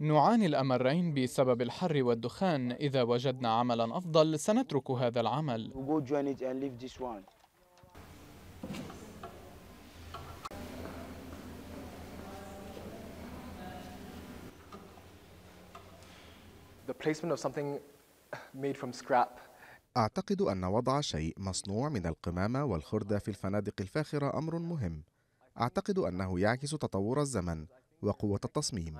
نعاني الأمرين بسبب الحر والدخان إذا وجدنا عملا أفضل سنترك هذا العمل. أعتقد أن وضع شيء مصنوع من القمامة والخردة في الفنادق الفاخرة أمر مهم. أعتقد أنه يعكس تطور الزمن وقوة التصميم.